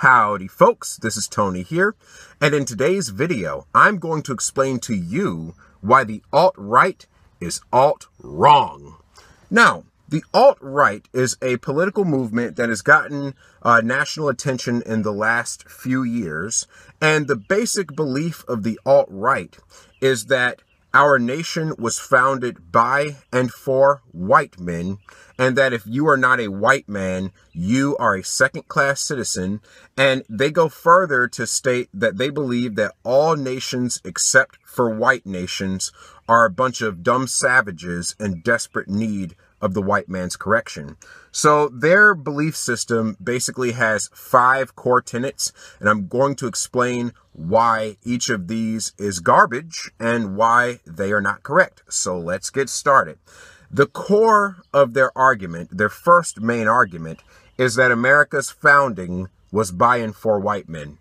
Howdy folks, this is Tony here, and in today's video, I'm going to explain to you why the alt-right is alt-wrong. Now, the alt-right is a political movement that has gotten uh, national attention in the last few years, and the basic belief of the alt-right is that our nation was founded by and for white men, and that if you are not a white man, you are a second class citizen. And they go further to state that they believe that all nations except for white nations are a bunch of dumb savages in desperate need of the white man's correction. So their belief system basically has five core tenets, and I'm going to explain why each of these is garbage and why they are not correct. So let's get started. The core of their argument, their first main argument, is that America's founding was by and for white men.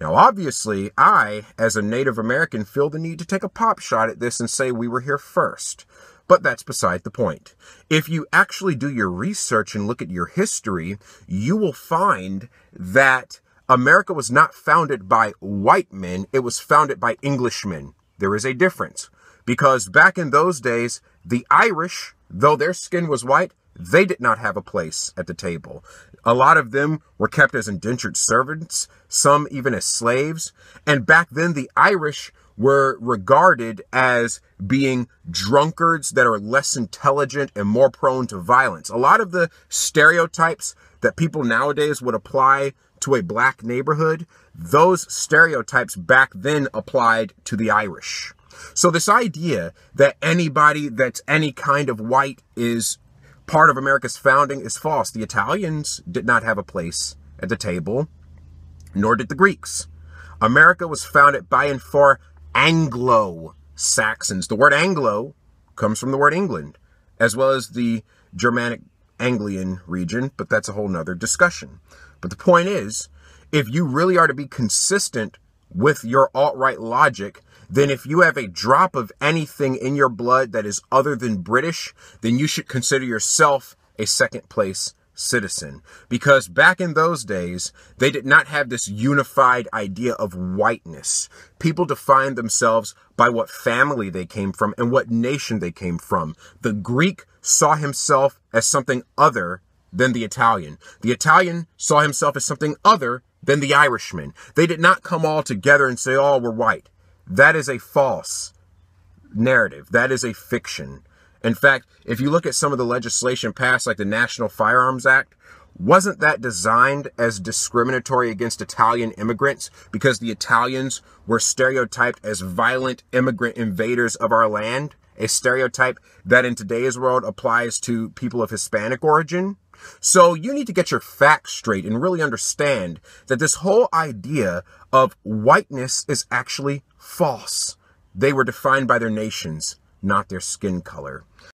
Now, obviously, I, as a Native American, feel the need to take a pop shot at this and say we were here first. But that's beside the point. If you actually do your research and look at your history, you will find that America was not founded by white men, it was founded by Englishmen. There is a difference. Because back in those days, the Irish, though their skin was white, they did not have a place at the table. A lot of them were kept as indentured servants, some even as slaves. And back then, the Irish were regarded as being drunkards that are less intelligent and more prone to violence. A lot of the stereotypes that people nowadays would apply to a black neighborhood, those stereotypes back then applied to the Irish. So this idea that anybody that's any kind of white is part of America's founding is false. The Italians did not have a place at the table, nor did the Greeks. America was founded by and for Anglo Saxons. The word Anglo comes from the word England, as well as the Germanic Anglian region, but that's a whole nother discussion. But the point is, if you really are to be consistent with your alt-right logic, then if you have a drop of anything in your blood that is other than British, then you should consider yourself a second place citizen. Because back in those days, they did not have this unified idea of whiteness. People defined themselves by what family they came from and what nation they came from. The Greek saw himself as something other than the Italian. The Italian saw himself as something other than the Irishman. They did not come all together and say, oh, we're white. That is a false narrative. That is a fiction. In fact, if you look at some of the legislation passed, like the National Firearms Act, wasn't that designed as discriminatory against Italian immigrants because the Italians were stereotyped as violent immigrant invaders of our land? A stereotype that in today's world applies to people of Hispanic origin? So you need to get your facts straight and really understand that this whole idea of whiteness is actually false. They were defined by their nations, not their skin color.